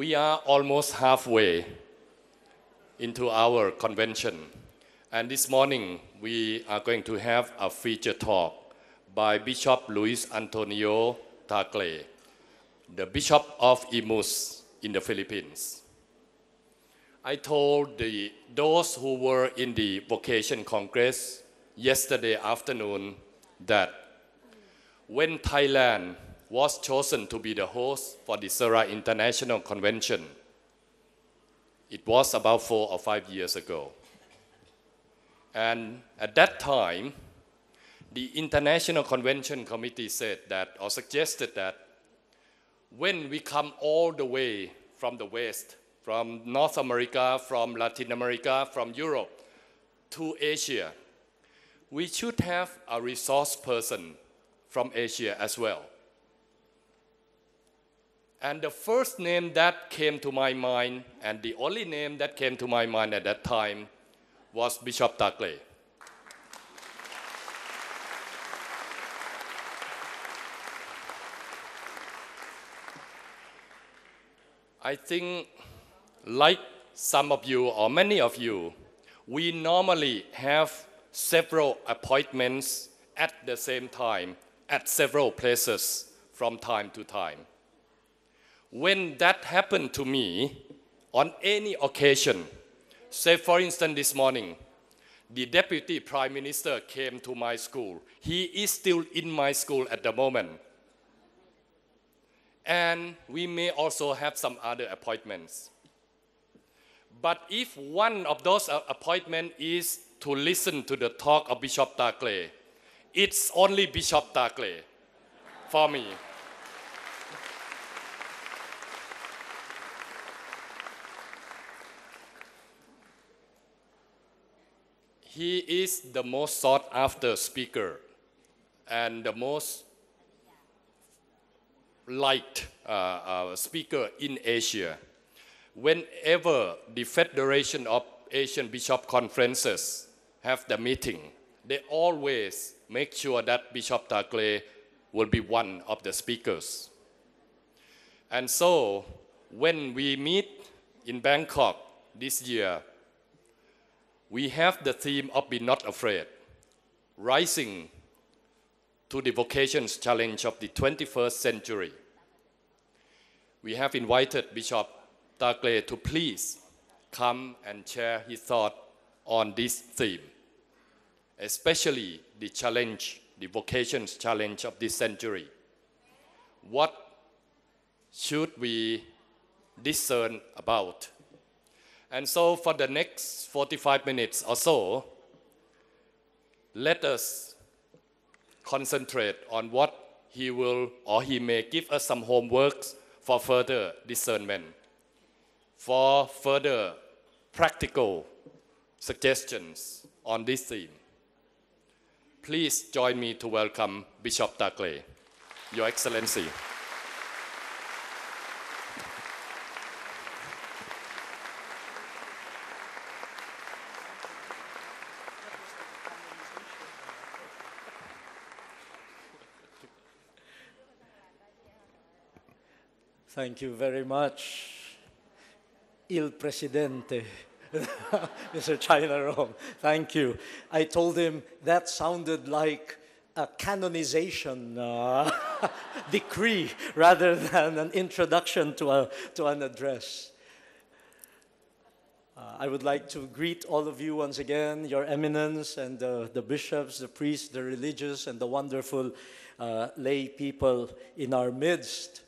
We are almost halfway into our convention. And this morning, we are going to have a feature talk by Bishop Luis Antonio Tagle, the Bishop of Imus in the Philippines. I told the, those who were in the Vocation Congress yesterday afternoon that when Thailand was chosen to be the host for the Serra International Convention, it was about four or five years ago. And at that time, the International Convention Committee said that, or suggested that, when we come all the way from the West, from North America, from Latin America, from Europe to Asia, we should have a resource person from Asia as well. And the first name that came to my mind, and the only name that came to my mind at that time, was Bishop Tagle. I think, like some of you or many of you, we normally have several appointments at the same time at several places from time to time. When that happened to me, on any occasion, say for instance this morning, the deputy prime minister came to my school. He is still in my school at the moment. And we may also have some other appointments. But if one of those uh, appointments is to listen to the talk of Bishop Tagle, it's only Bishop Tagle for me. He is the most sought after speaker and the most liked uh, uh, speaker in Asia. Whenever the Federation of Asian Bishop Conferences have the meeting, they always make sure that Bishop Tagle will be one of the speakers. And so, when we meet in Bangkok this year, we have the theme of Be Not Afraid, rising to the vocations challenge of the 21st century. We have invited Bishop Tagle to please come and share his thought on this theme, especially the challenge, the vocations challenge of this century. What should we discern about and so for the next 45 minutes or so, let us concentrate on what he will or he may give us some homeworks for further discernment, for further practical suggestions on this theme. Please join me to welcome Bishop Tagle, Your Excellency. Thank you very much, Il Presidente, Mr. China Rome. Thank you. I told him that sounded like a canonization uh, decree rather than an introduction to, a, to an address. Uh, I would like to greet all of you once again, Your Eminence, and uh, the bishops, the priests, the religious, and the wonderful uh, lay people in our midst.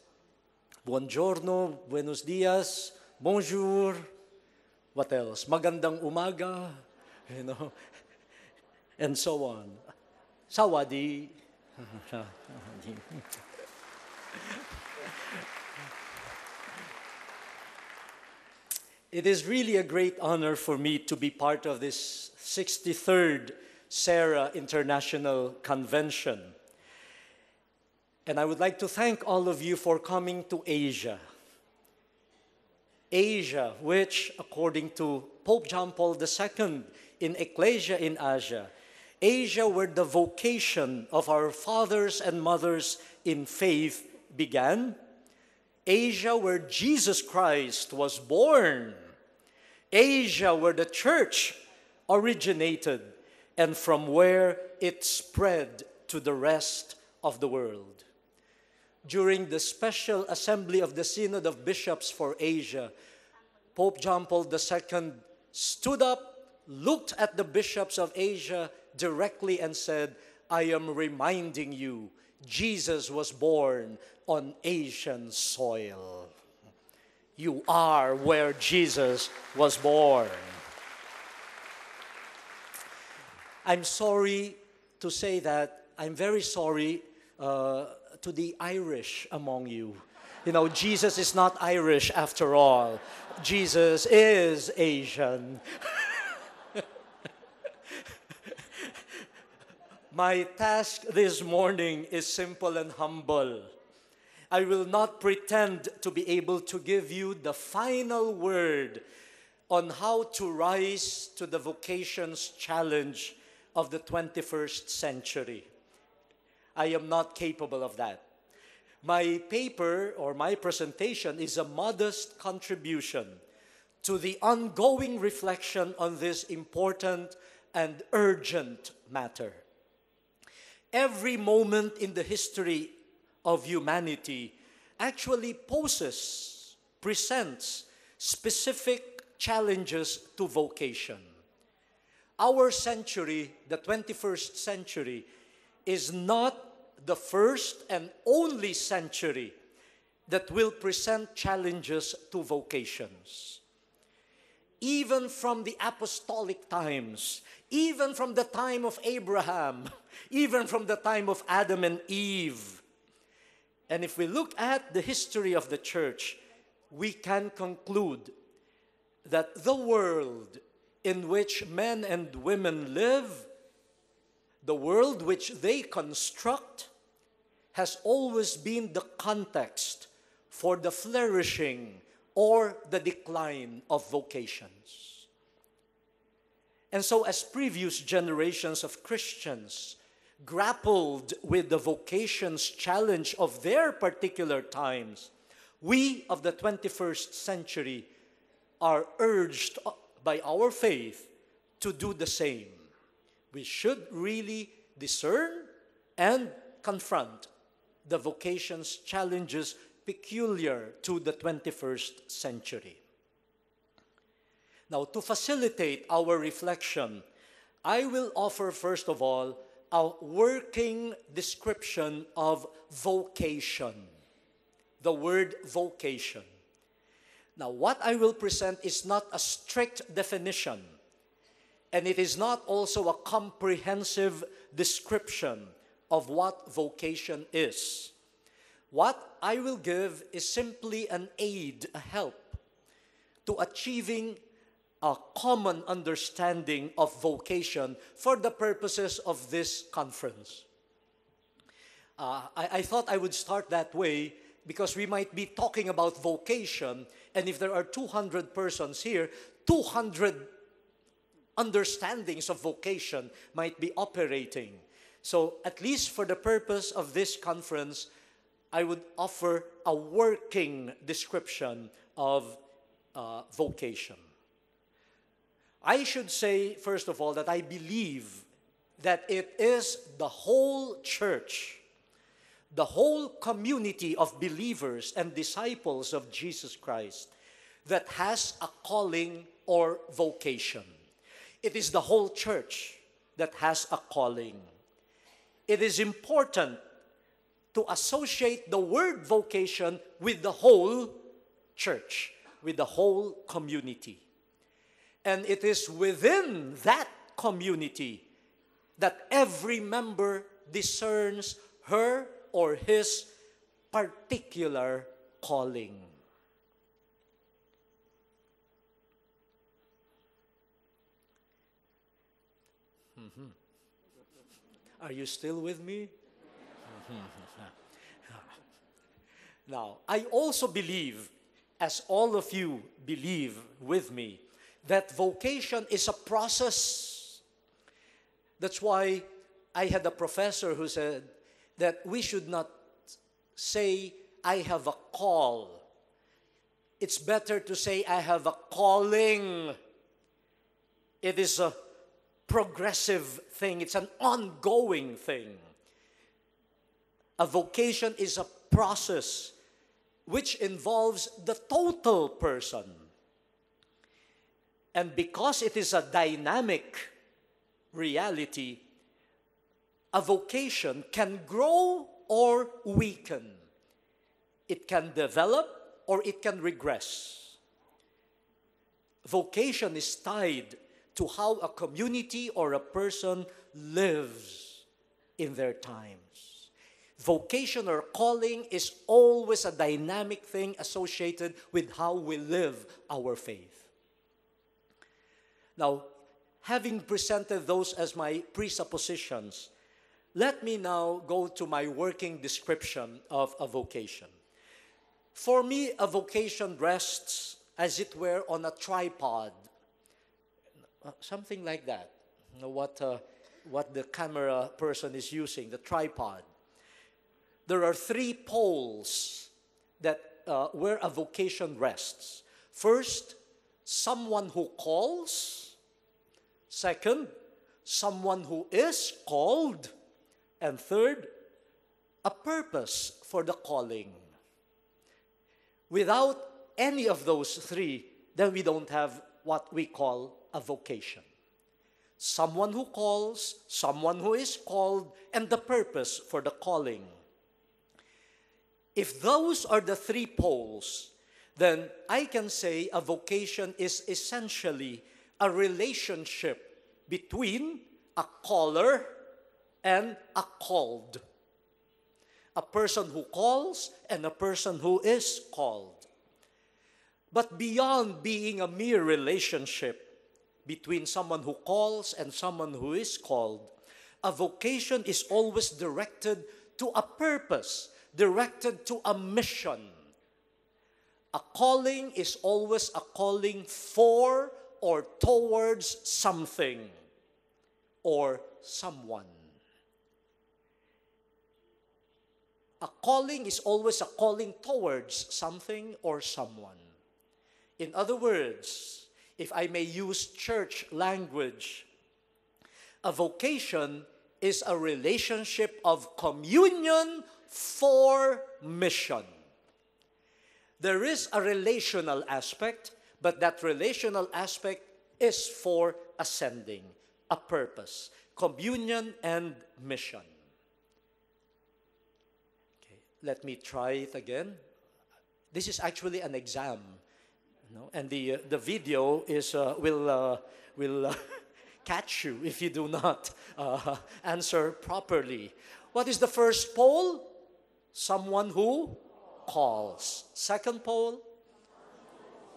Buongiorno, buenos dias, bonjour, what else? Magandang umaga, you know, and so on. Sawadi. it is really a great honor for me to be part of this 63rd Serra International Convention. And I would like to thank all of you for coming to Asia. Asia, which, according to Pope John Paul II in Ecclesia in Asia, Asia, where the vocation of our fathers and mothers in faith began, Asia, where Jesus Christ was born, Asia, where the church originated, and from where it spread to the rest of the world. During the special assembly of the Synod of Bishops for Asia, Pope John Paul II stood up, looked at the bishops of Asia directly, and said, I am reminding you, Jesus was born on Asian soil. You are where Jesus was born. I'm sorry to say that. I'm very sorry uh, to the Irish among you. You know, Jesus is not Irish after all. Jesus is Asian. My task this morning is simple and humble. I will not pretend to be able to give you the final word on how to rise to the vocations challenge of the 21st century. I am not capable of that. My paper or my presentation is a modest contribution to the ongoing reflection on this important and urgent matter. Every moment in the history of humanity actually poses, presents specific challenges to vocation. Our century, the 21st century, is not the first and only century that will present challenges to vocations. Even from the apostolic times, even from the time of Abraham, even from the time of Adam and Eve. And if we look at the history of the church, we can conclude that the world in which men and women live, the world which they construct, has always been the context for the flourishing or the decline of vocations. And so, as previous generations of Christians grappled with the vocations challenge of their particular times, we of the 21st century are urged by our faith to do the same. We should really discern and confront the vocations challenges peculiar to the 21st century. Now, to facilitate our reflection, I will offer first of all a working description of vocation. The word vocation. Now, what I will present is not a strict definition, and it is not also a comprehensive description of what vocation is. What I will give is simply an aid, a help to achieving a common understanding of vocation for the purposes of this conference. Uh, I, I thought I would start that way because we might be talking about vocation, and if there are 200 persons here, 200 understandings of vocation might be operating. So, at least for the purpose of this conference, I would offer a working description of uh, vocation. I should say, first of all, that I believe that it is the whole church, the whole community of believers and disciples of Jesus Christ that has a calling or vocation. It is the whole church that has a calling it is important to associate the word vocation with the whole church, with the whole community. And it is within that community that every member discerns her or his particular calling. Mm-hmm. Are you still with me? now, I also believe, as all of you believe with me, that vocation is a process. That's why I had a professor who said that we should not say I have a call. It's better to say, I have a calling. It is a progressive thing, it's an ongoing thing. A vocation is a process which involves the total person. And because it is a dynamic reality, a vocation can grow or weaken. It can develop or it can regress. Vocation is tied to how a community or a person lives in their times. Vocation or calling is always a dynamic thing associated with how we live our faith. Now, having presented those as my presuppositions, let me now go to my working description of a vocation. For me, a vocation rests, as it were, on a tripod, uh, something like that. You know, what, uh, what the camera person is using, the tripod. There are three poles that uh, where a vocation rests. First, someone who calls. Second, someone who is called. And third, a purpose for the calling. Without any of those three, then we don't have what we call a vocation. Someone who calls, someone who is called, and the purpose for the calling. If those are the three poles, then I can say a vocation is essentially a relationship between a caller and a called. A person who calls and a person who is called. But beyond being a mere relationship between someone who calls and someone who is called, a vocation is always directed to a purpose, directed to a mission. A calling is always a calling for or towards something or someone. A calling is always a calling towards something or someone. In other words, if I may use church language, a vocation is a relationship of communion for mission. There is a relational aspect, but that relational aspect is for ascending, a purpose, communion and mission. Okay, Let me try it again. This is actually an exam, know, and the, uh, the video is, uh, will, uh, will uh, catch you if you do not uh, answer properly. What is the first pole? Someone who calls. Second pole?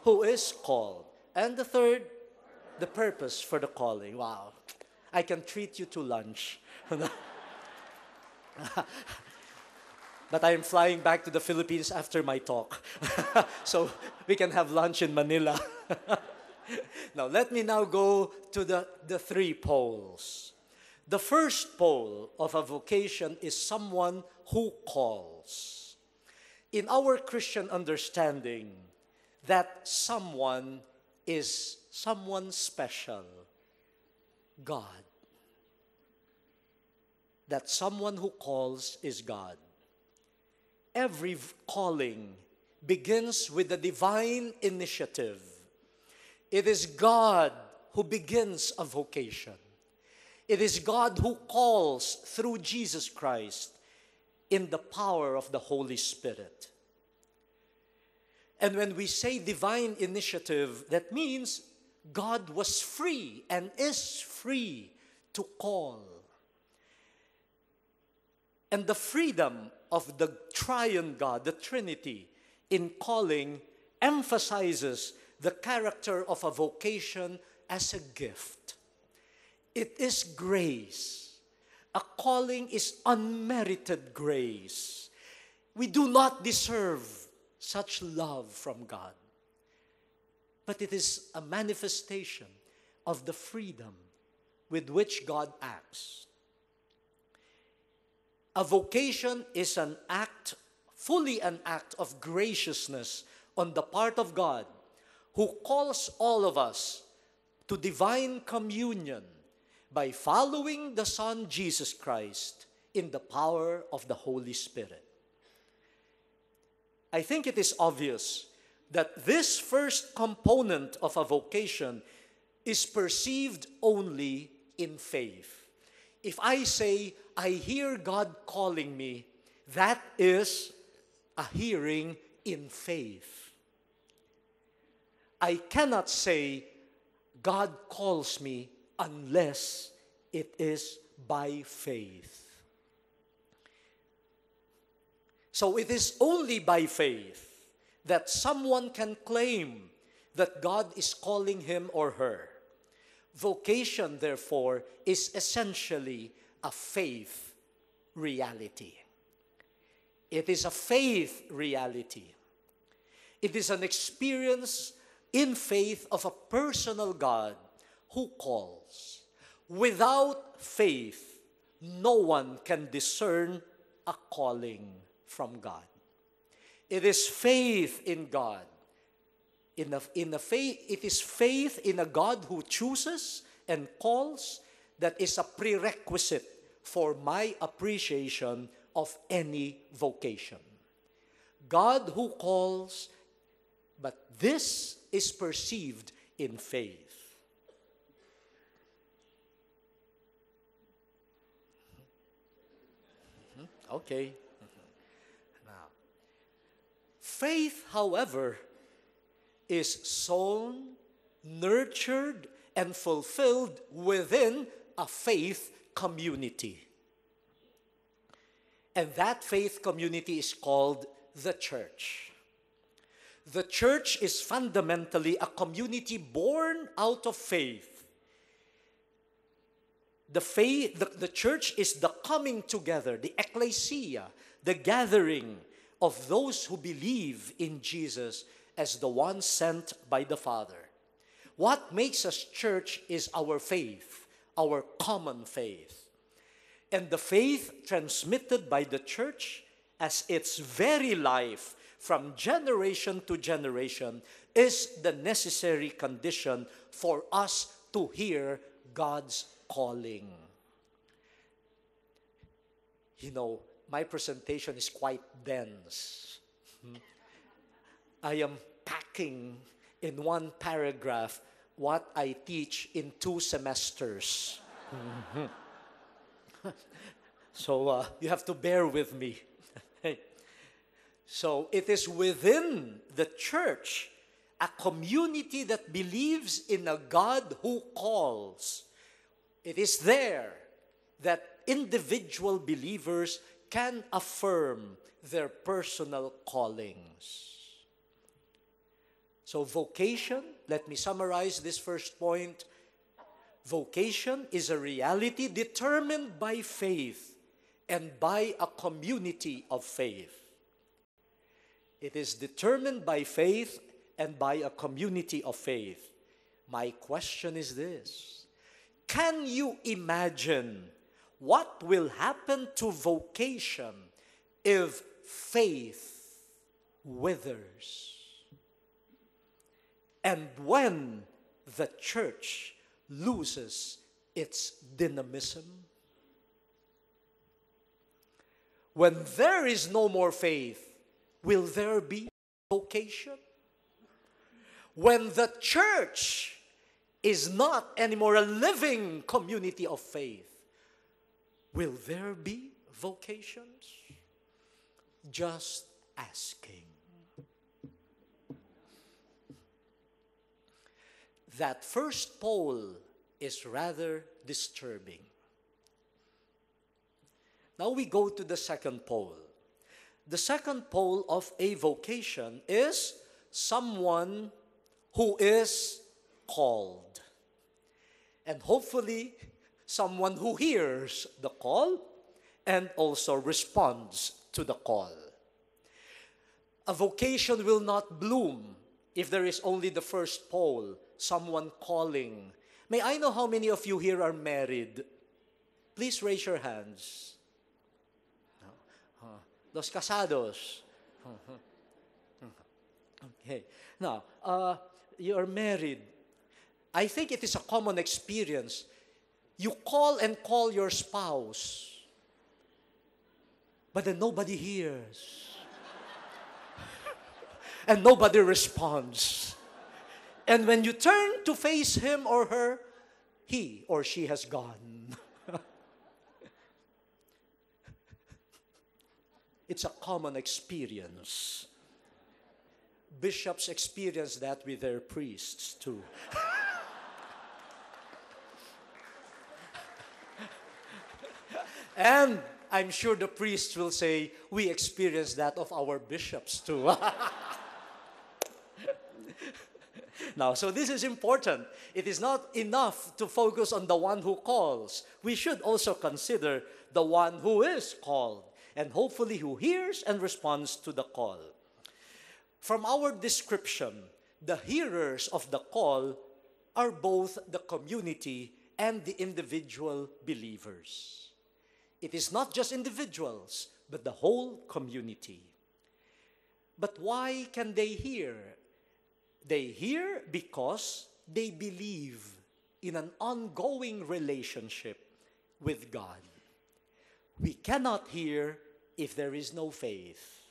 Who is called. And the third? The purpose for the calling. Wow. I can treat you to lunch. but I am flying back to the Philippines after my talk. so we can have lunch in Manila. now, let me now go to the, the three poles. The first pole of a vocation is someone who calls. In our Christian understanding, that someone is someone special, God. That someone who calls is God every calling begins with the divine initiative. It is God who begins a vocation. It is God who calls through Jesus Christ in the power of the Holy Spirit. And when we say divine initiative, that means God was free and is free to call. And the freedom of the triune God, the Trinity, in calling emphasizes the character of a vocation as a gift. It is grace. A calling is unmerited grace. We do not deserve such love from God. But it is a manifestation of the freedom with which God acts. A vocation is an act fully an act of graciousness on the part of God, who calls all of us to divine communion by following the Son Jesus Christ in the power of the Holy Spirit. I think it is obvious that this first component of a vocation is perceived only in faith. If I say, I hear God calling me, that is a hearing in faith. I cannot say, God calls me unless it is by faith. So it is only by faith that someone can claim that God is calling him or her. Vocation, therefore, is essentially a faith reality. It is a faith reality. It is an experience in faith of a personal God who calls. Without faith, no one can discern a calling from God. It is faith in God. In a, in a faith, it is faith in a God who chooses and calls that is a prerequisite for my appreciation of any vocation. God who calls, but this is perceived in faith. Hmm, okay. Hmm, hmm. Now, faith, however, is sown, nurtured, and fulfilled within a faith community. And that faith community is called the church. The church is fundamentally a community born out of faith. The, faith, the, the church is the coming together, the ecclesia, the gathering of those who believe in Jesus as the one sent by the Father. What makes us church is our faith, our common faith. And the faith transmitted by the church as its very life from generation to generation is the necessary condition for us to hear God's calling. You know, my presentation is quite dense. I am packing in one paragraph what I teach in two semesters. so uh, you have to bear with me. so it is within the church, a community that believes in a God who calls. It is there that individual believers can affirm their personal callings. So, vocation, let me summarize this first point. Vocation is a reality determined by faith and by a community of faith. It is determined by faith and by a community of faith. My question is this Can you imagine what will happen to vocation if faith withers? And when the church loses its dynamism, when there is no more faith, will there be vocation? When the church is not anymore a living community of faith, will there be vocations? Just asking. That first pole is rather disturbing. Now we go to the second pole. The second pole of a vocation is someone who is called. And hopefully, someone who hears the call and also responds to the call. A vocation will not bloom if there is only the first pole someone calling. May I know how many of you here are married? Please raise your hands. Los casados. Okay. Now, uh, you're married. I think it is a common experience. You call and call your spouse, but then nobody hears. and nobody responds. And when you turn to face him or her, he or she has gone. it's a common experience. Bishops experience that with their priests too. and I'm sure the priests will say, We experience that of our bishops too. now, so this is important. It is not enough to focus on the one who calls. We should also consider the one who is called and hopefully who hears and responds to the call. From our description, the hearers of the call are both the community and the individual believers. It is not just individuals, but the whole community. But why can they hear? They hear because they believe in an ongoing relationship with God. We cannot hear if there is no faith.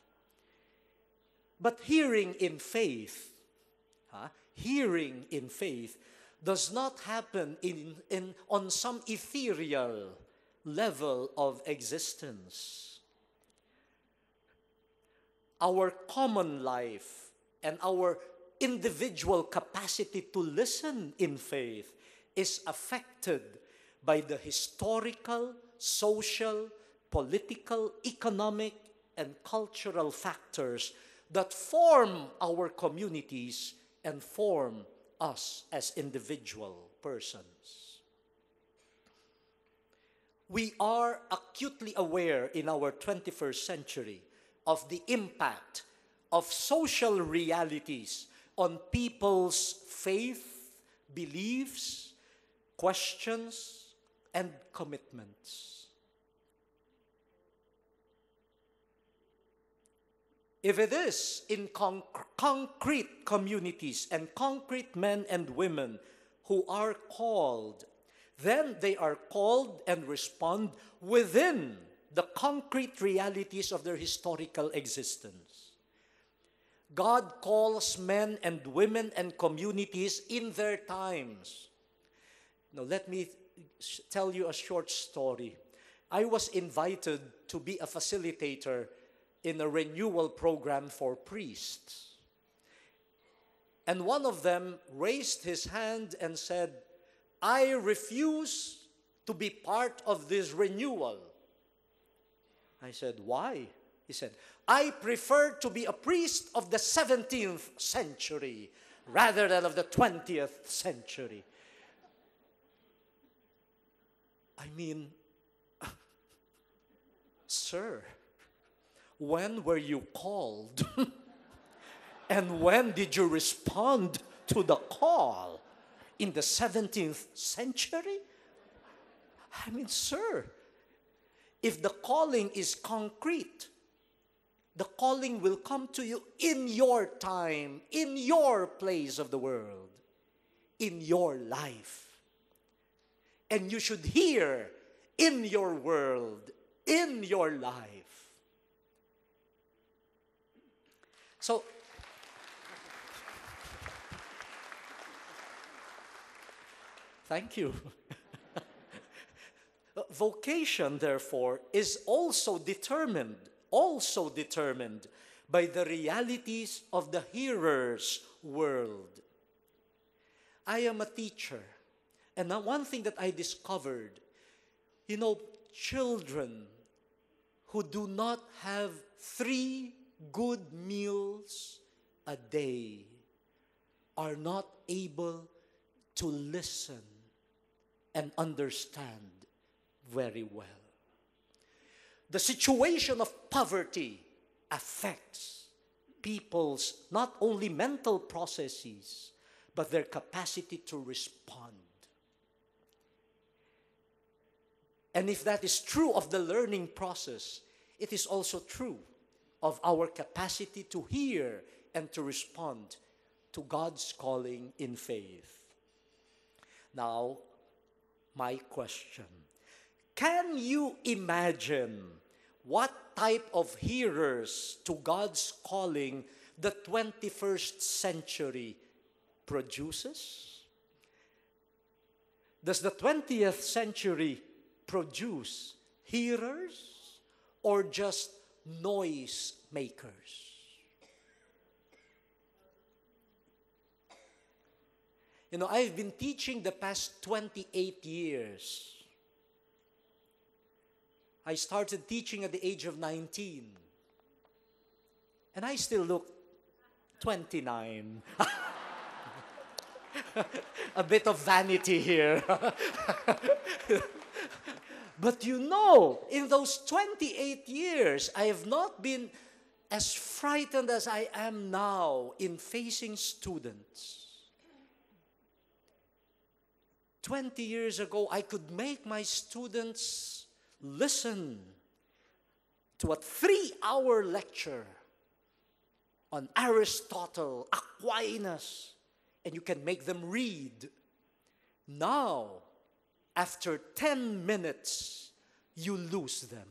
But hearing in faith, huh, hearing in faith does not happen in, in, on some ethereal level of existence. Our common life and our individual capacity to listen in faith is affected by the historical, social, political, economic, and cultural factors that form our communities and form us as individual persons. We are acutely aware in our 21st century of the impact of social realities on people's faith, beliefs, questions, and commitments. If it is in conc- concrete communities and concrete men and women who are called, then they are called and respond within the concrete realities of their historical existence. God calls men and women and communities in their times. Now, let me tell you a short story. I was invited to be a facilitator in a renewal program for priests. And one of them raised his hand and said, I refuse to be part of this renewal. I said, Why? He said, I prefer to be a priest of the 17th century rather than of the 20th century. I mean, sir, when were you called? and when did you respond to the call? In the 17th century? I mean, sir, if the calling is concrete, the calling will come to you in your time, in your place of the world, in your life. And you should hear in your world, in your life. So, thank you. Vocation, therefore, is also determined, also determined by the realities of the hearer's world. I am a teacher, and one thing that I discovered, you know, children who do not have three good meals a day are not able to listen and understand very well. The situation of poverty affects people's not only mental processes, but their capacity to respond. And if that is true of the learning process, it is also true of our capacity to hear and to respond to God's calling in faith. Now, my question Can you imagine what type of hearers to God's calling the 21st century produces? Does the 20th century produce hearers or just noise makers? You know, I've been teaching the past 28 years. I started teaching at the age of 19. And I still look 29. A bit of vanity here. but you know, in those 28 years, I have not been as frightened as I am now in facing students. 20 years ago, I could make my students listen to a three hour lecture on Aristotle, Aquinas, and you can make them read. Now, after 10 minutes, you lose them.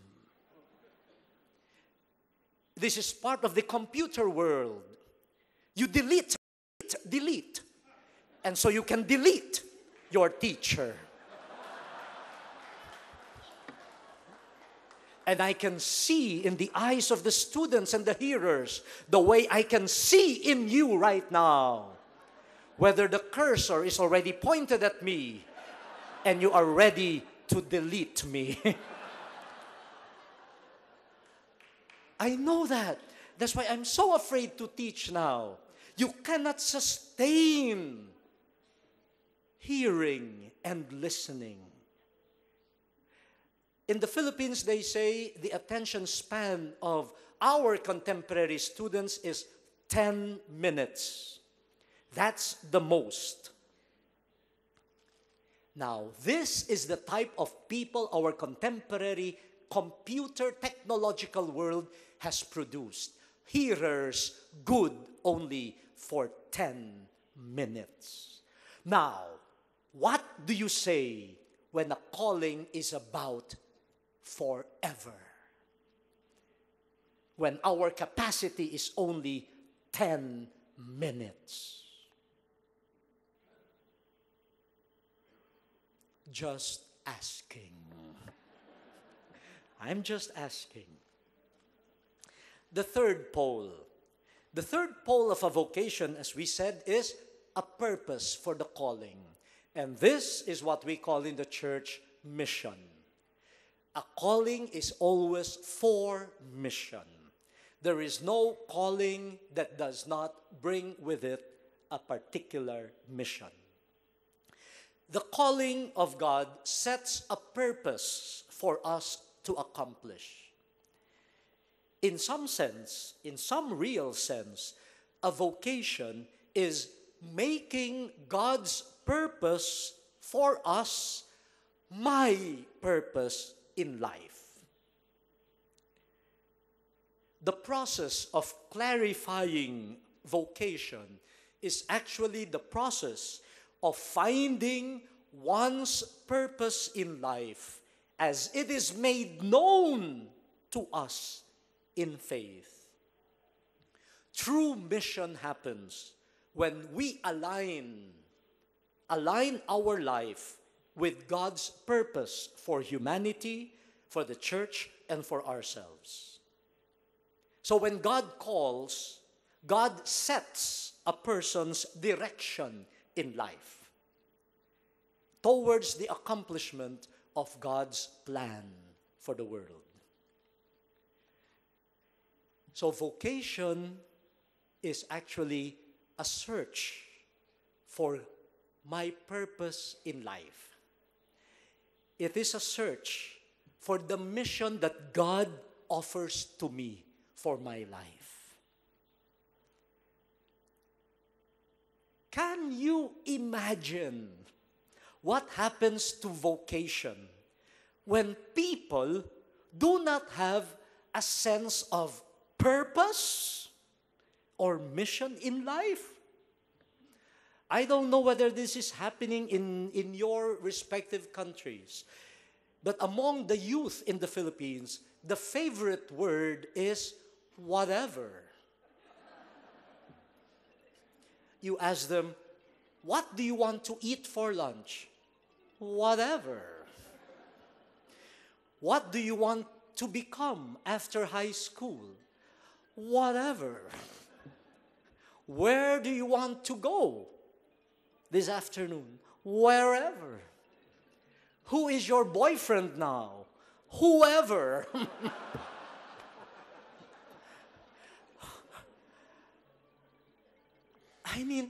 This is part of the computer world. You delete, delete, delete. and so you can delete your teacher. And I can see in the eyes of the students and the hearers the way I can see in you right now. Whether the cursor is already pointed at me and you are ready to delete me. I know that. That's why I'm so afraid to teach now. You cannot sustain hearing and listening. In the Philippines, they say the attention span of our contemporary students is 10 minutes. That's the most. Now, this is the type of people our contemporary computer technological world has produced. Hearers good only for 10 minutes. Now, what do you say when a calling is about forever? When our capacity is only 10 minutes. Just asking. I'm just asking. The third pole. The third pole of a vocation, as we said, is a purpose for the calling. And this is what we call in the church mission. A calling is always for mission. There is no calling that does not bring with it a particular mission. The calling of God sets a purpose for us to accomplish. In some sense, in some real sense, a vocation is making God's purpose for us my purpose in life. The process of clarifying vocation is actually the process of finding one's purpose in life as it is made known to us in faith. True mission happens when we align align our life with God's purpose for humanity, for the church, and for ourselves. So when God calls, God sets a person's direction in life towards the accomplishment of God's plan for the world. So, vocation is actually a search for my purpose in life. It is a search for the mission that God offers to me for my life. Can you imagine what happens to vocation when people do not have a sense of purpose or mission in life. I don't know whether this is happening in, in your respective countries, but among the youth in the Philippines, the favorite word is whatever. you ask them, What do you want to eat for lunch? Whatever. What do you want to become after high school? Whatever. Where do you want to go this afternoon? Wherever. Who is your boyfriend now? Whoever. I mean,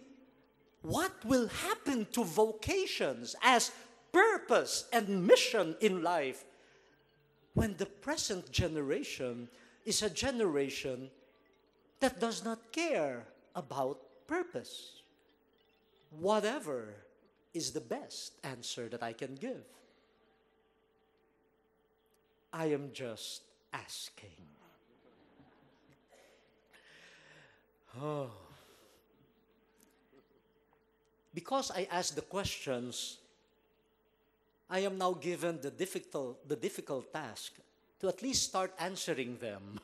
what will happen to vocations as purpose and mission in life when the present generation is a generation that does not care about purpose? Whatever is the best answer that I can give. I am just asking. Oh. Because I asked the questions, I am now given the difficult, the difficult task to at least start answering them.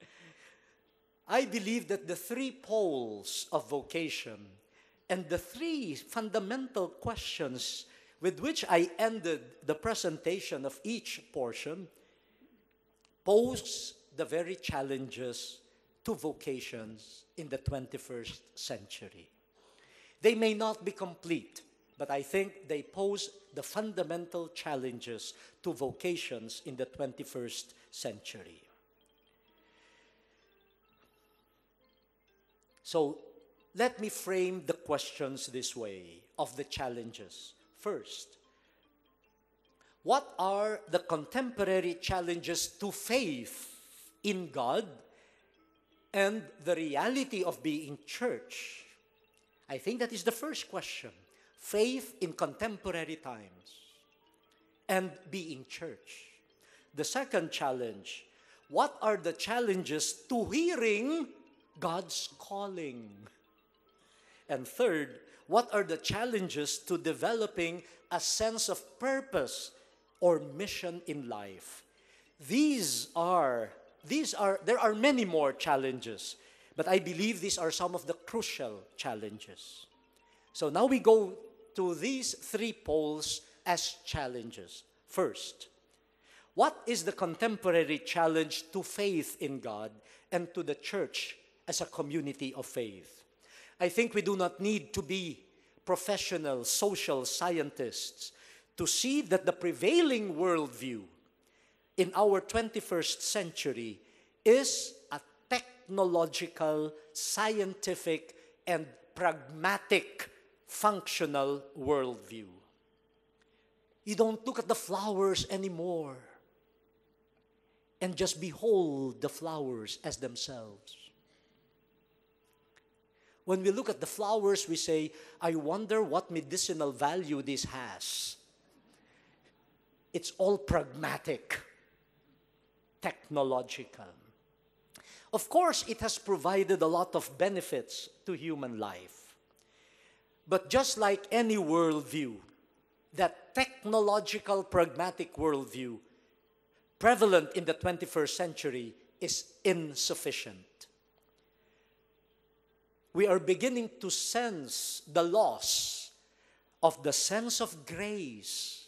I believe that the three poles of vocation and the three fundamental questions with which I ended the presentation of each portion pose the very challenges to vocations in the 21st century. They may not be complete, but I think they pose the fundamental challenges to vocations in the 21st century. So let me frame the questions this way of the challenges. First, what are the contemporary challenges to faith in God and the reality of being church? I think that is the first question. Faith in contemporary times and being church. The second challenge what are the challenges to hearing God's calling? And third, what are the challenges to developing a sense of purpose or mission in life? These are these are there are many more challenges but I believe these are some of the crucial challenges. So now we go to these three poles as challenges. First, what is the contemporary challenge to faith in God and to the church as a community of faith? I think we do not need to be professional social scientists to see that the prevailing worldview in our 21st century is a technological, scientific, and pragmatic, functional worldview. You don't look at the flowers anymore and just behold the flowers as themselves. When we look at the flowers, we say, I wonder what medicinal value this has. It's all pragmatic, technological. Of course, it has provided a lot of benefits to human life. But just like any worldview, that technological pragmatic worldview prevalent in the 21st century is insufficient. We are beginning to sense the loss of the sense of grace,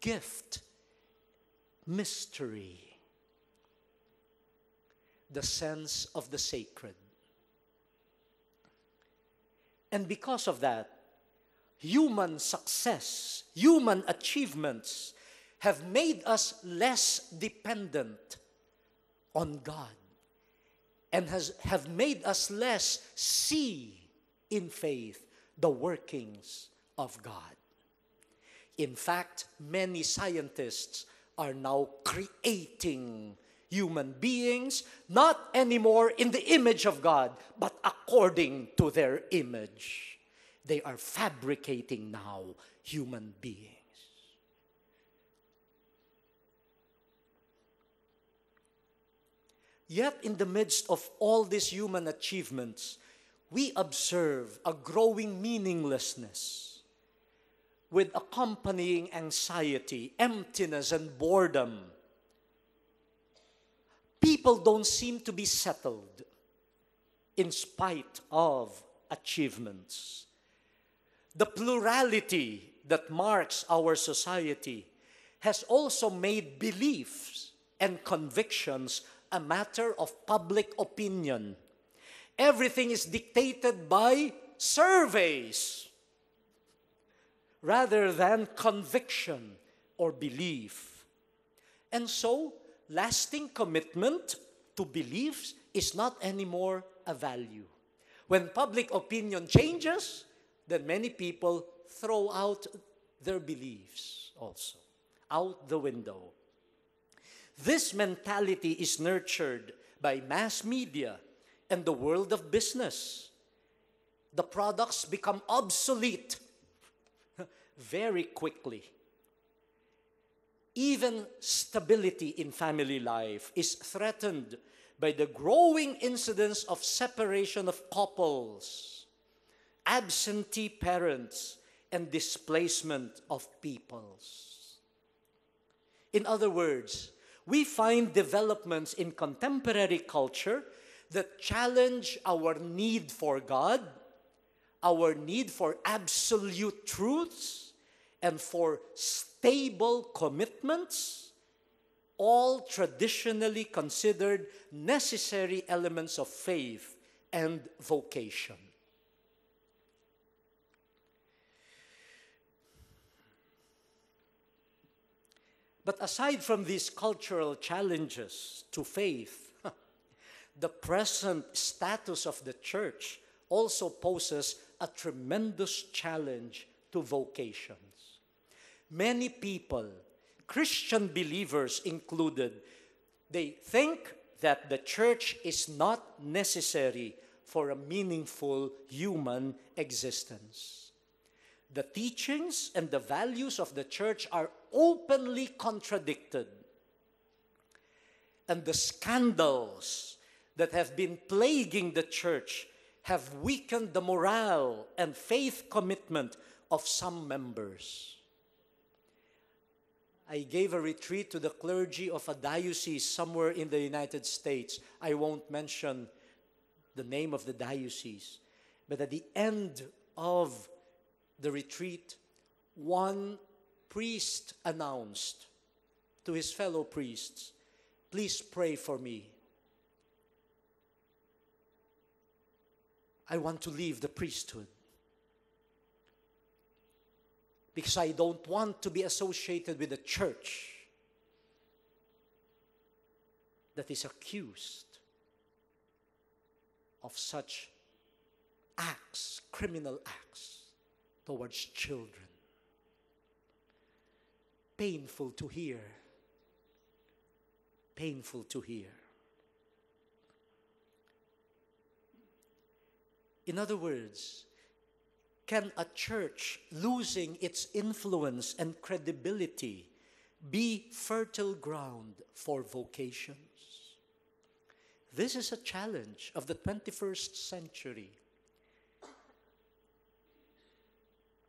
gift, mystery the sense of the sacred. And because of that, human success, human achievements have made us less dependent on God and has, have made us less see in faith the workings of God. In fact, many scientists are now creating human beings, not anymore in the image of God, but according to their image. They are fabricating now human beings. Yet, in the midst of all these human achievements, we observe a growing meaninglessness with accompanying anxiety, emptiness, and boredom. People don't seem to be settled in spite of achievements. The plurality that marks our society has also made beliefs and convictions a matter of public opinion. Everything is dictated by surveys rather than conviction or belief. And so, lasting commitment to beliefs is not anymore a value. When public opinion changes, then many people throw out their beliefs also out the window. This mentality is nurtured by mass media and the world of business. The products become obsolete very quickly. Even stability in family life is threatened by the growing incidence of separation of couples, absentee parents, and displacement of peoples. In other words, we find developments in contemporary culture that challenge our need for God, our need for absolute truths, and for stable commitments all traditionally considered necessary elements of faith and vocation. But aside from these cultural challenges to faith, the present status of the church also poses a tremendous challenge to vocations. Many people Christian believers included, they think that the church is not necessary for a meaningful human existence. The teachings and the values of the church are openly contradicted. And the scandals that have been plaguing the church have weakened the morale and faith commitment of some members. I gave a retreat to the clergy of a diocese somewhere in the United States. I won't mention the name of the diocese. But at the end of the retreat, one priest announced to his fellow priests, Please pray for me. I want to leave the priesthood because I don't want to be associated with a church that is accused of such acts, criminal acts towards children. Painful to hear. Painful to hear. In other words, can a church losing its influence and credibility be fertile ground for vocations? This is a challenge of the 21st century.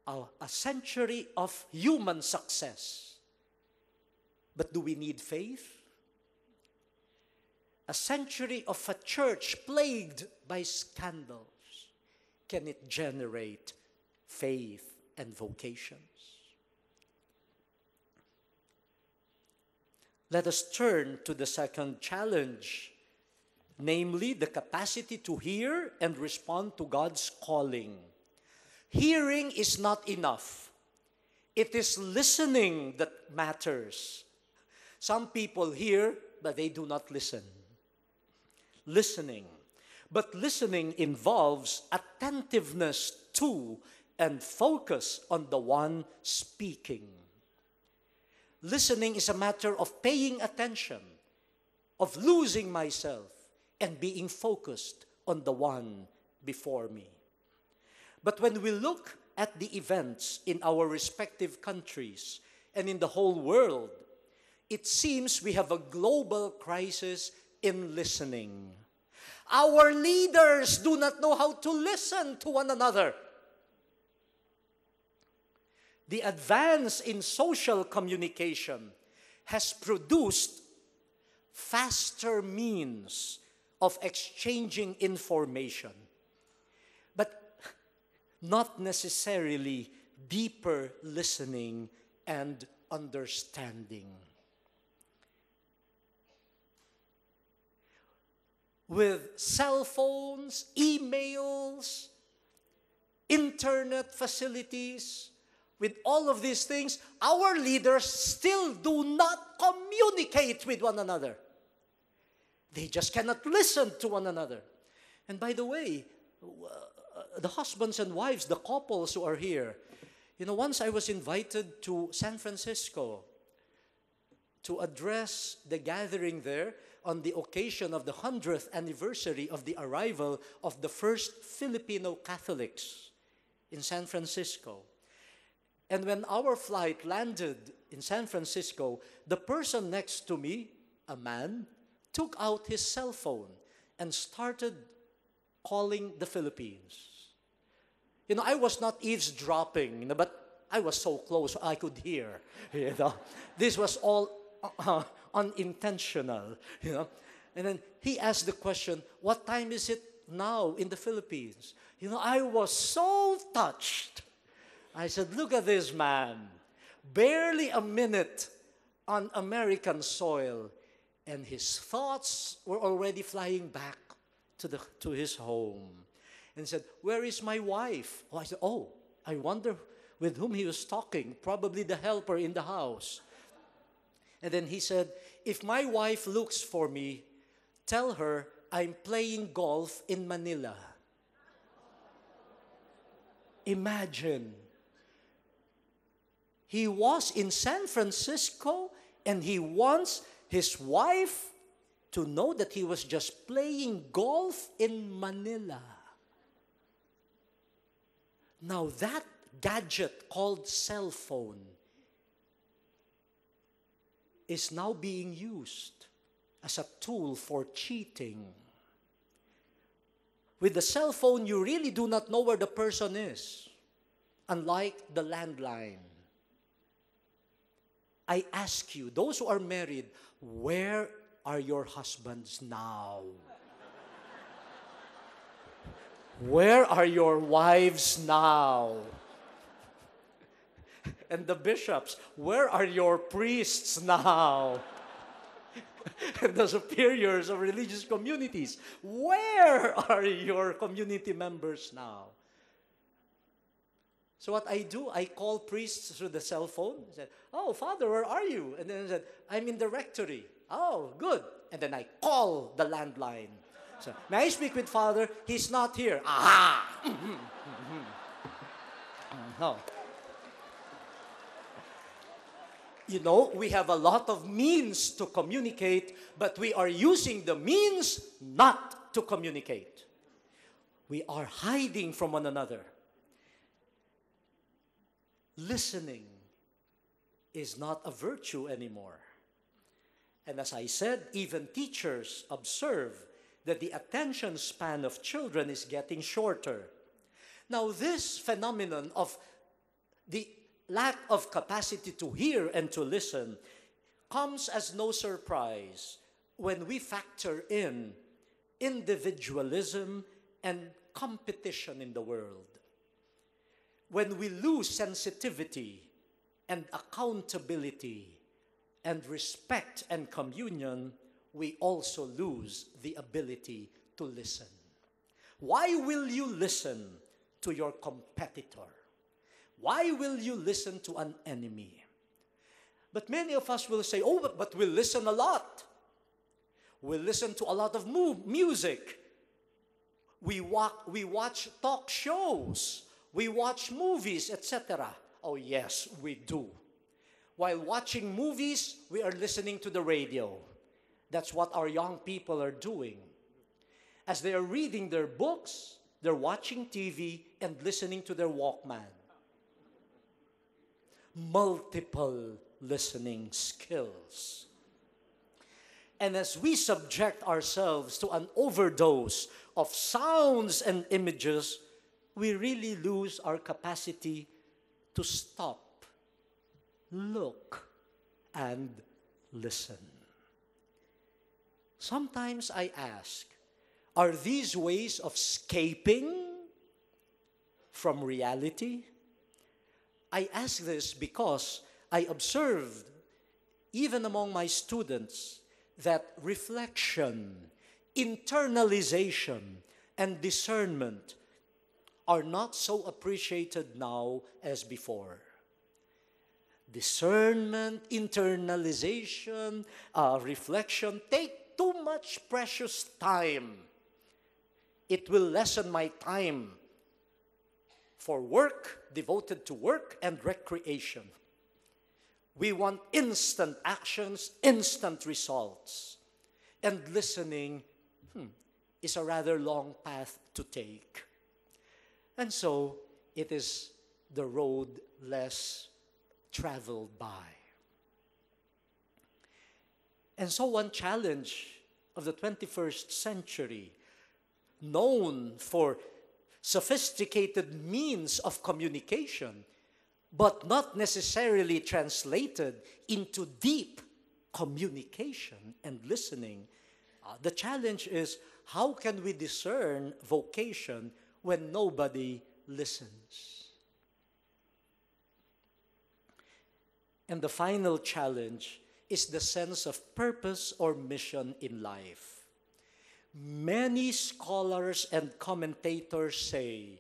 A, a century of human success. But do we need faith? A century of a church plagued by scandals. Can it generate faith, and vocations. Let us turn to the second challenge, namely the capacity to hear and respond to God's calling. Hearing is not enough. It is listening that matters. Some people hear, but they do not listen. Listening. But listening involves attentiveness to and focus on the one speaking. Listening is a matter of paying attention, of losing myself, and being focused on the one before me. But when we look at the events in our respective countries and in the whole world, it seems we have a global crisis in listening. Our leaders do not know how to listen to one another. The advance in social communication has produced faster means of exchanging information, but not necessarily deeper listening and understanding. With cell phones, emails, internet facilities, with all of these things, our leaders still do not communicate with one another. They just cannot listen to one another. And by the way, uh, the husbands and wives, the couples who are here, you know, once I was invited to San Francisco to address the gathering there on the occasion of the 100th anniversary of the arrival of the first Filipino Catholics in San Francisco. And when our flight landed in San Francisco, the person next to me, a man, took out his cell phone and started calling the Philippines. You know, I was not eavesdropping, you know, but I was so close I could hear. You know, this was all uh, unintentional. You know, and then he asked the question, "What time is it now in the Philippines?" You know, I was so touched. I said, "Look at this man, barely a minute on American soil, and his thoughts were already flying back to the to his home." and said, Where is my wife? Oh, I said, Oh, I wonder with whom he was talking. Probably the helper in the house. And then he said, If my wife looks for me, tell her I'm playing golf in Manila. Imagine. He was in San Francisco and he wants his wife to know that he was just playing golf in Manila. Now, that gadget called cell phone is now being used as a tool for cheating. With the cell phone, you really do not know where the person is, unlike the landline. I ask you, those who are married, where are your husbands now? Where are your wives now? And the bishops, where are your priests now? the superiors of religious communities, where are your community members now? So what I do, I call priests through the cell phone. I said, "Oh, Father, where are you?" And then I said, "I'm in the rectory." Oh, good. And then I call the landline. So, may I speak with Father? He's not here. Aha! no. You know, we have a lot of means to communicate, but we are using the means not to communicate. We are hiding from one another. Listening is not a virtue anymore. And as I said, even teachers observe that the attention span of children is getting shorter. Now, this phenomenon of the lack of capacity to hear and to listen comes as no surprise when we factor in individualism and competition in the world. When we lose sensitivity and accountability and respect and communion we also lose the ability to listen. Why will you listen to your competitor? Why will you listen to an enemy? But many of us will say, oh, but, we'll listen a lot. We'll listen to a lot of mu- music. We, wa- we watch talk shows. We watch movies, etc. Oh, yes, we do. While watching movies, we are listening to the radio. That's what our young people are doing. As they are reading their books, they're watching TV and listening to their Walkman. Multiple listening skills. And as we subject ourselves to an overdose of sounds and images, we really lose our capacity to stop, look, and listen. Sometimes I ask, are these ways of escaping from reality? I ask this because I observed, even among my students, that reflection, internalization, and discernment are not so appreciated now as before. Discernment, internalization, uh, reflection take too much precious time. It will lessen my time for work, devoted to work and recreation. We want instant actions, instant results. And listening hmm, is a rather long path to take. And so it is the road less traveled by. And so, one challenge of the 21st century, known for sophisticated means of communication, but not necessarily translated into deep communication and listening. Uh, the challenge is how can we discern vocation when nobody listens? And the final challenge is the sense of purpose or mission in life. Many scholars and commentators say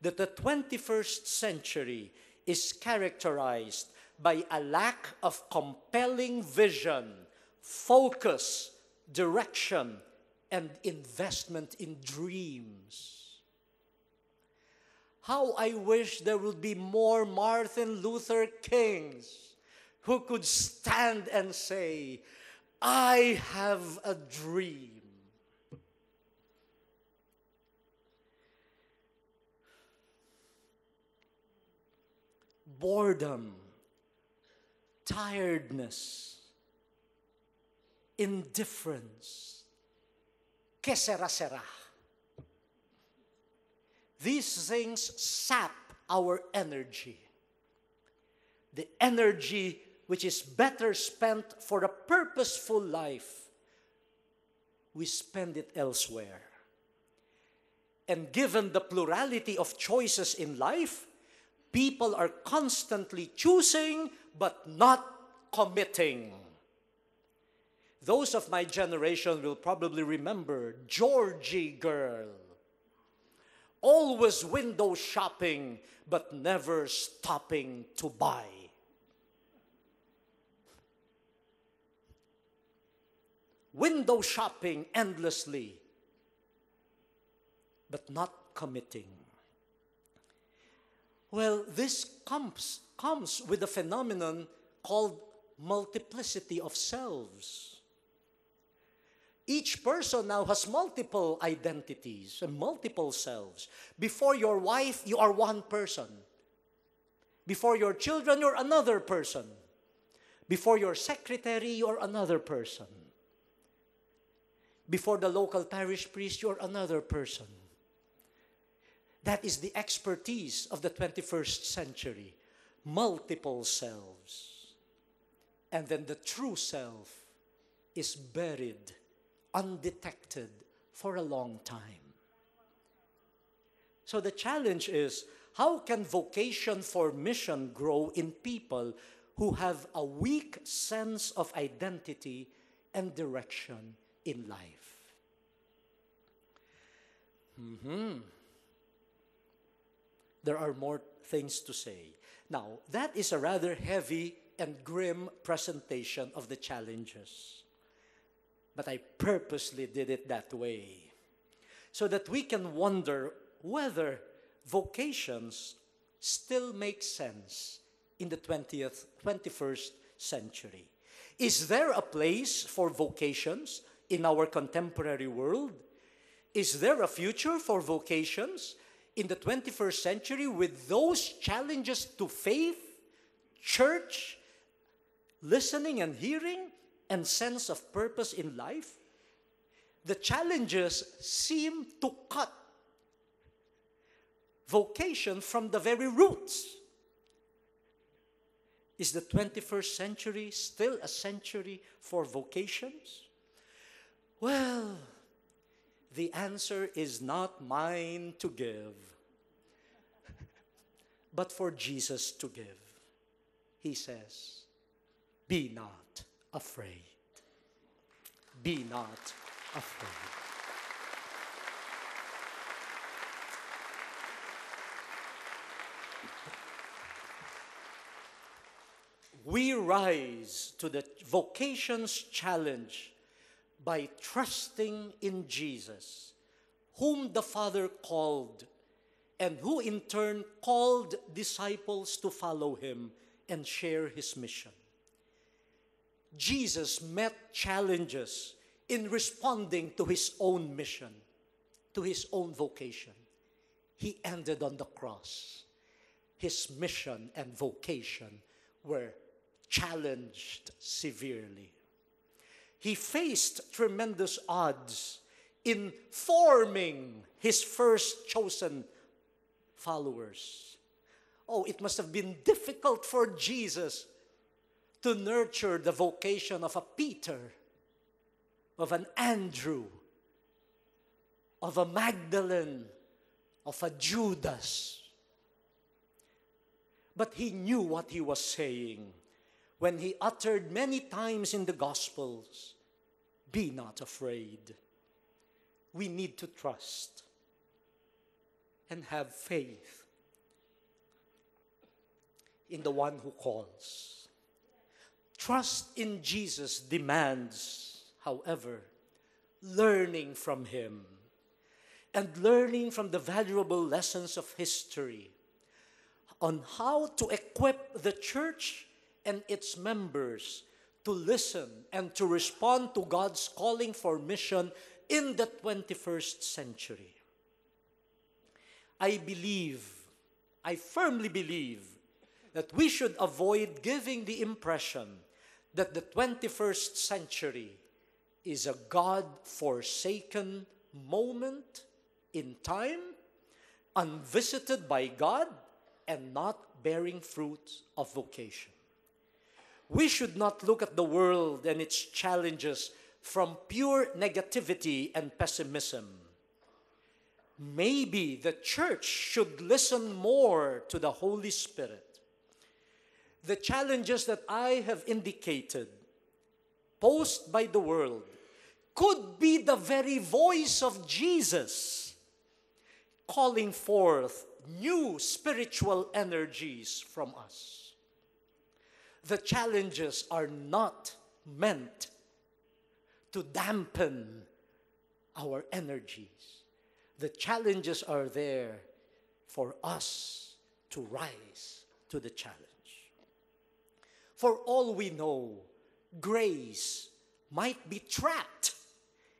that the 21st century is characterized by a lack of compelling vision, focus, direction, and investment in dreams. How I wish there would be more Martin Luther Kings who could stand and say, I have a dream. Boredom, tiredness, indifference, que sera sera. These things sap our energy. The energy which is better spent for a purposeful life, we spend it elsewhere. And given the plurality of choices in life, people are constantly choosing but not committing. Those of my generation will probably remember Georgy Girl. Always window shopping, but never stopping to buy. Window shopping endlessly, but not committing. Well, this comes, comes with a phenomenon called multiplicity of selves. Each person now has multiple identities and multiple selves. Before your wife, you are one person. Before your children, you're another person. Before your secretary, you're another person. Before the local parish priest, you're another person. That is the expertise of the 21st century. Multiple selves. And then the true self is buried, undetected for a long time. So the challenge is how can vocation for mission grow in people who have a weak sense of identity and direction in life? Mm-hmm there are more things to say. Now, that is a rather heavy and grim presentation of the challenges. But I purposely did it that way so that we can wonder whether vocations still make sense in the 20th, 21st century. Is there a place for vocations in our contemporary world? Is there a future for vocations in the 21st century with those challenges to faith, church, listening and hearing, and sense of purpose in life, the challenges seem to cut vocation from the very roots. Is the 21st century still a century for vocations? Well, the answer is not mine to give, but for Jesus to give. He says, Be not afraid. Be not afraid. We rise to the vocations challenge by trusting in Jesus, whom the Father called, and who in turn called disciples to follow him and share his mission. Jesus met challenges in responding to his own mission, to his own vocation. He ended on the cross. His mission and vocation were challenged severely. He faced tremendous odds in forming his first chosen followers. Oh, it must have been difficult for Jesus to nurture the vocation of a Peter, of an Andrew, of a Magdalene, of a Judas. But he knew what he was saying when he uttered many times in the Gospels, Be not afraid. We need to trust and have faith in the one who calls. Trust in Jesus demands, however, learning from him and learning from the valuable lessons of history on how to equip the church and its members to listen and to respond to God's calling for mission in the 21st century. I believe, I firmly believe, that we should avoid giving the impression that the 21st century is a God forsaken moment in time, unvisited by God, and not bearing fruit of vocation we should not look at the world and its challenges from pure negativity and pessimism. Maybe the church should listen more to the Holy Spirit. The challenges that I have indicated, posed by the world, could be the very voice of Jesus calling forth new spiritual energies from us the challenges are not meant to dampen our energies. The challenges are there for us to rise to the challenge. For all we know, grace might be trapped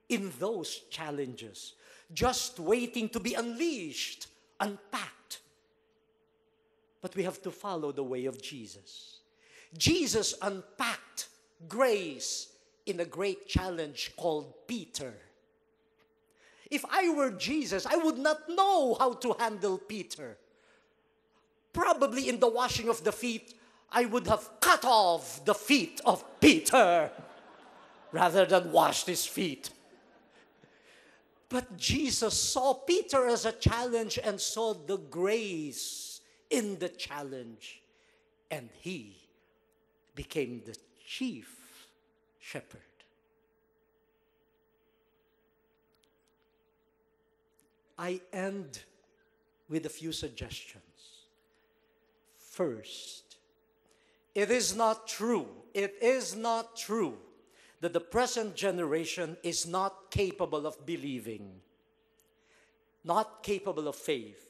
in those challenges, just waiting to be unleashed, unpacked. But we have to follow the way of Jesus. Jesus unpacked grace in a great challenge called Peter. If I were Jesus, I would not know how to handle Peter. Probably in the washing of the feet, I would have cut off the feet of Peter rather than washed his feet. But Jesus saw Peter as a challenge and saw the grace in the challenge, and he became the chief shepherd. I end with a few suggestions. First, it is not true, it is not true that the present generation is not capable of believing, not capable of faith.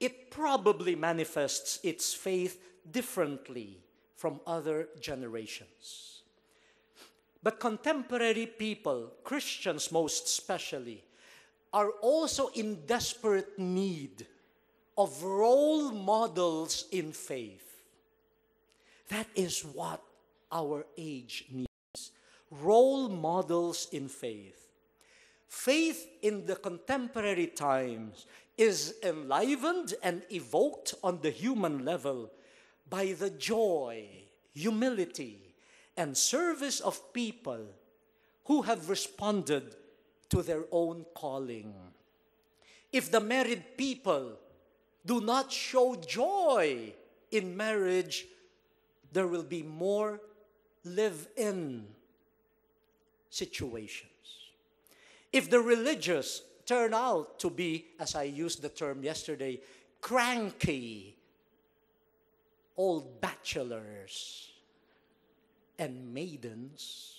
It probably manifests its faith differently from other generations. But contemporary people, Christians most especially, are also in desperate need of role models in faith. That is what our age needs role models in faith. Faith in the contemporary times is enlivened and evoked on the human level by the joy, humility, and service of people who have responded to their own calling. If the married people do not show joy in marriage, there will be more live in situations. If the religious turn out to be, as I used the term yesterday, cranky old bachelors and maidens,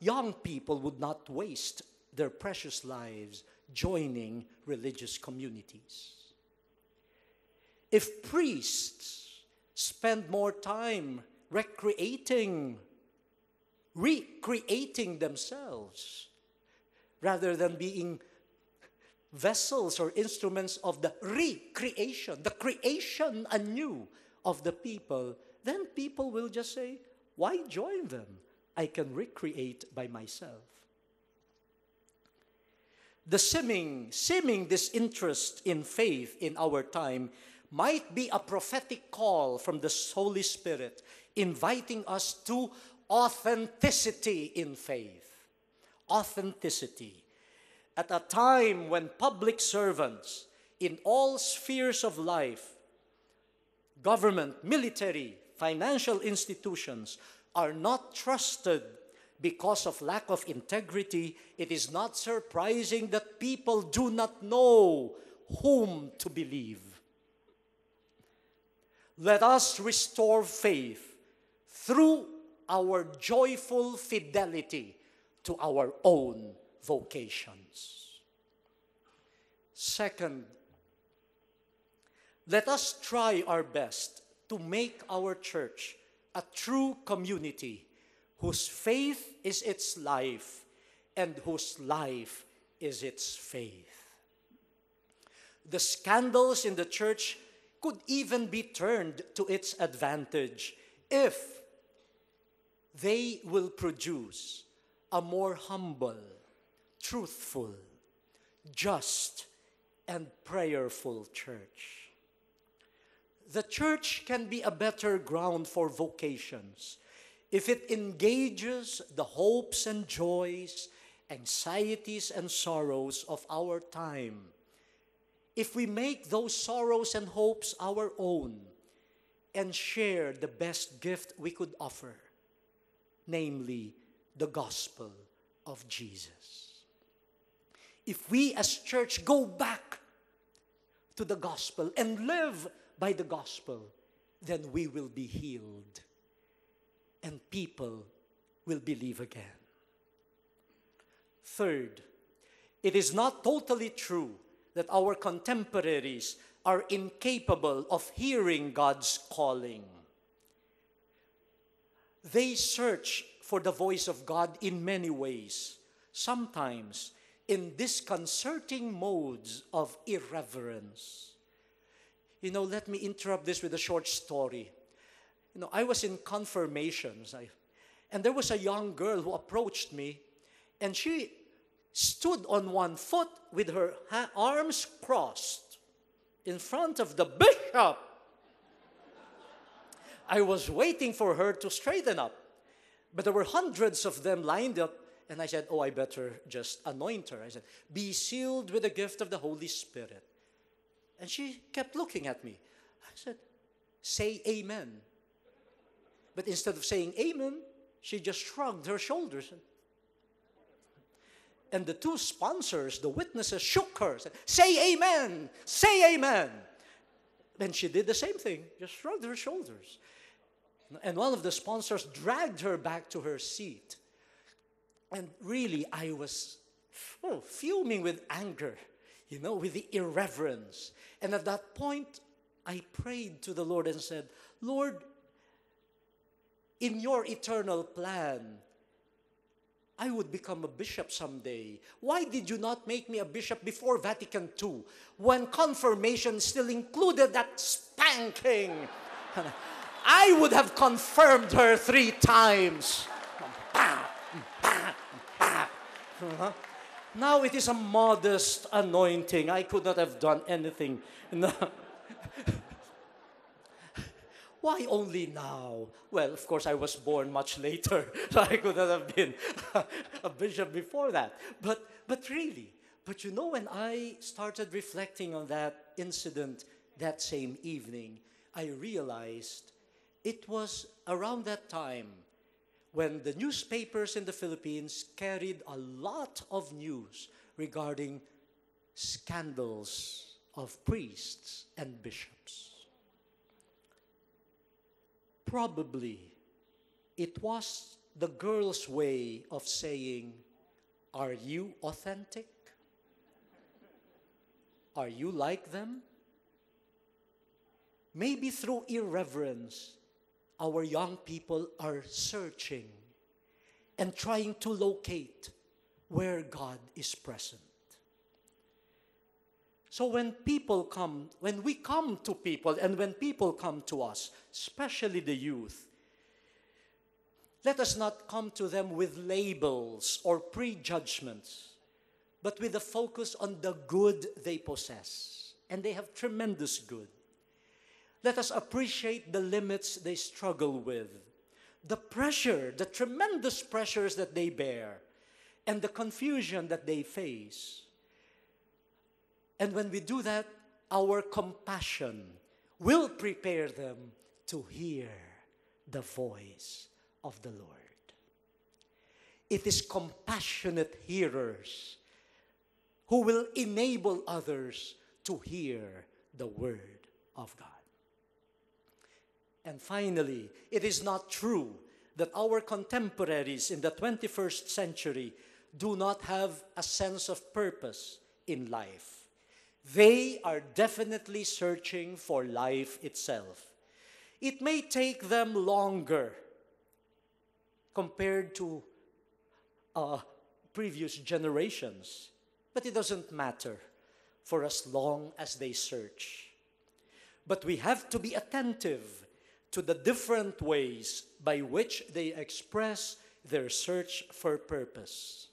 young people would not waste their precious lives joining religious communities. If priests spend more time recreating, recreating themselves, rather than being vessels or instruments of the recreation, the creation anew of the people, then people will just say, Why join them? I can recreate by myself. The seeming, seeming disinterest in faith in our time might be a prophetic call from the Holy Spirit inviting us to authenticity in faith. Authenticity. At a time when public servants in all spheres of life government, military, financial institutions are not trusted because of lack of integrity, it is not surprising that people do not know whom to believe. Let us restore faith through our joyful fidelity to our own vocations. Second, let us try our best to make our church a true community whose faith is its life and whose life is its faith. The scandals in the church could even be turned to its advantage if they will produce a more humble, truthful, just, and prayerful church the church can be a better ground for vocations if it engages the hopes and joys, anxieties and sorrows of our time. If we make those sorrows and hopes our own and share the best gift we could offer, namely the gospel of Jesus. If we as church go back to the gospel and live by the gospel, then we will be healed and people will believe again. Third, it is not totally true that our contemporaries are incapable of hearing God's calling. They search for the voice of God in many ways, sometimes in disconcerting modes of irreverence. You know, let me interrupt this with a short story. You know, I was in confirmations, I, and there was a young girl who approached me, and she stood on one foot with her ha- arms crossed in front of the bishop. I was waiting for her to straighten up, but there were hundreds of them lined up, and I said, Oh, I better just anoint her. I said, Be sealed with the gift of the Holy Spirit. And she kept looking at me. I said, Say amen. But instead of saying amen, she just shrugged her shoulders. And the two sponsors, the witnesses, shook her. Said, Say amen. Say amen. And she did the same thing, just shrugged her shoulders. And one of the sponsors dragged her back to her seat. And really, I was oh, fuming with anger you know, with the irreverence. And at that point, I prayed to the Lord and said, Lord, in your eternal plan, I would become a bishop someday. Why did you not make me a bishop before Vatican II when confirmation still included that spanking? I would have confirmed her three times. Uh-huh. Now it is a modest anointing. I could not have done anything. Why only now? Well, of course, I was born much later, so I could not have been a bishop before that. But, but really, but you know, when I started reflecting on that incident that same evening, I realized it was around that time when the newspapers in the Philippines carried a lot of news regarding scandals of priests and bishops. Probably it was the girl's way of saying, Are you authentic? Are you like them? Maybe through irreverence, our young people are searching and trying to locate where God is present. So when people come, when we come to people and when people come to us, especially the youth, let us not come to them with labels or prejudgments, but with a focus on the good they possess. And they have tremendous good. Let us appreciate the limits they struggle with, the pressure, the tremendous pressures that they bear, and the confusion that they face. And when we do that, our compassion will prepare them to hear the voice of the Lord. It is compassionate hearers who will enable others to hear the word of God. And finally, it is not true that our contemporaries in the 21st century do not have a sense of purpose in life. They are definitely searching for life itself. It may take them longer compared to uh, previous generations, but it doesn't matter for as long as they search. But we have to be attentive to the different ways by which they express their search for purpose.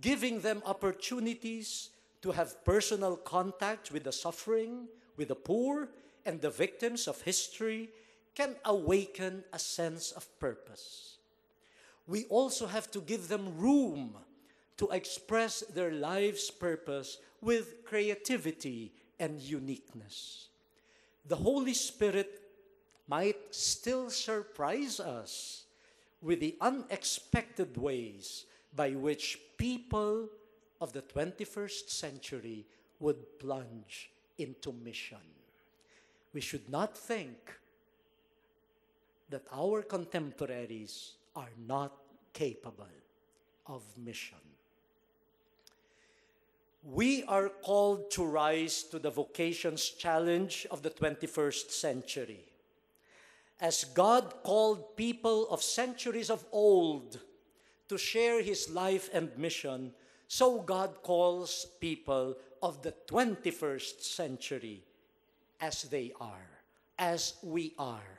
Giving them opportunities to have personal contact with the suffering, with the poor, and the victims of history can awaken a sense of purpose. We also have to give them room to express their life's purpose with creativity and uniqueness. The Holy Spirit might still surprise us with the unexpected ways by which people of the 21st century would plunge into mission. We should not think that our contemporaries are not capable of mission. We are called to rise to the vocations challenge of the 21st century as God called people of centuries of old to share his life and mission, so God calls people of the 21st century as they are, as we are.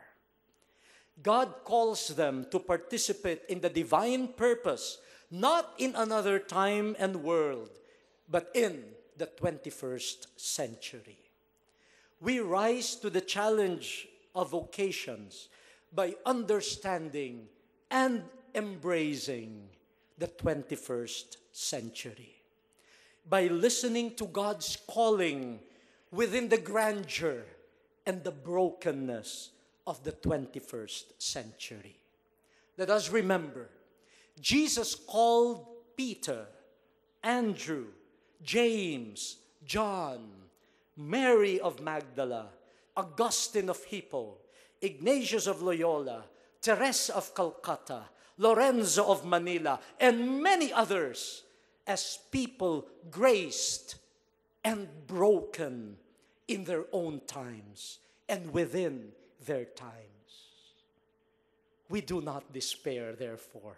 God calls them to participate in the divine purpose, not in another time and world, but in the 21st century. We rise to the challenge of vocations by understanding and embracing the 21st century. By listening to God's calling within the grandeur and the brokenness of the 21st century. Let us remember, Jesus called Peter, Andrew, James, John, Mary of Magdala, Augustine of Hippo, Ignatius of Loyola, Teresa of Calcutta, Lorenzo of Manila, and many others as people graced and broken in their own times and within their times. We do not despair, therefore.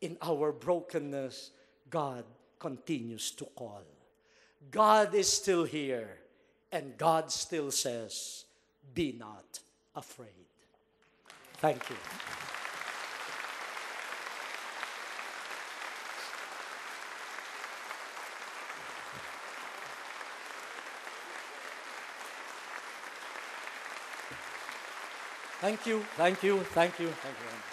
In our brokenness, God continues to call. God is still here and God still says, Be not afraid. Thank you. Thank you, thank you, thank you, thank you.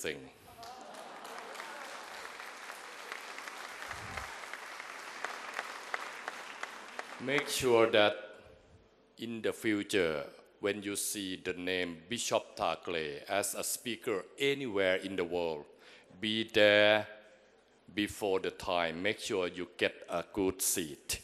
Think? Make sure that in the future, when you see the name Bishop Tagle as a speaker anywhere in the world, be there before the time. Make sure you get a good seat.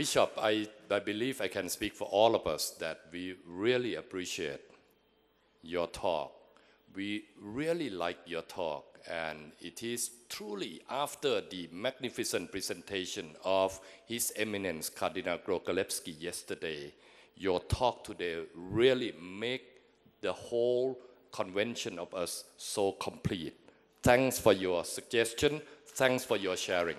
Bishop, I, I believe I can speak for all of us that we really appreciate your talk. We really like your talk, and it is truly after the magnificent presentation of His Eminence Cardinal Grocholewski yesterday, your talk today really make the whole convention of us so complete. Thanks for your suggestion. Thanks for your sharing.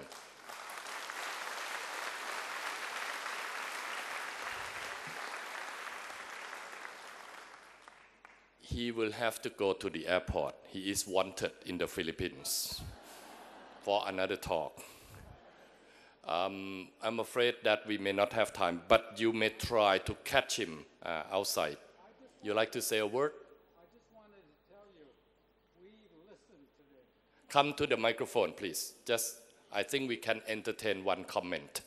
He will have to go to the airport. He is wanted in the Philippines for another talk. Um, I'm afraid that we may not have time, but you may try to catch him uh, outside. You like to say a word? I just wanted to tell you, we listened today. Come to the microphone, please. Just, I think we can entertain one comment.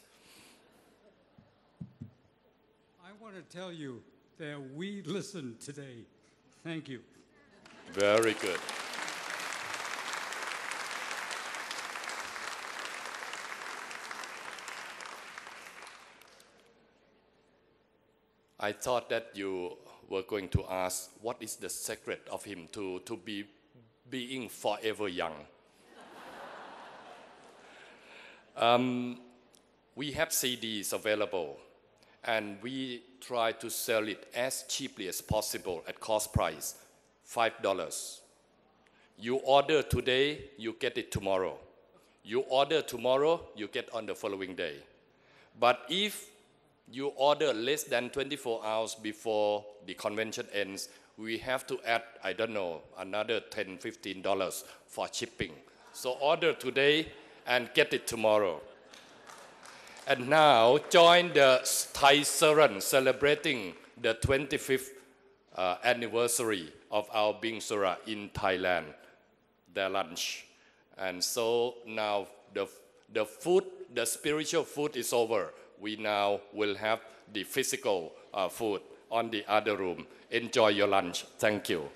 I want to tell you that we listened today. Thank you. Very good. I thought that you were going to ask what is the secret of him to, to be being forever young. um, we have CDs available and we try to sell it as cheaply as possible at cost price, $5. You order today, you get it tomorrow. You order tomorrow, you get on the following day. But if you order less than 24 hours before the convention ends, we have to add, I don't know, another $10, $15 for shipping. So order today and get it tomorrow. And now join the Thai Saran celebrating the 25th uh, anniversary of our Bing Sura in Thailand, their lunch. And so now the, the food, the spiritual food is over. We now will have the physical uh, food on the other room. Enjoy your lunch. Thank you.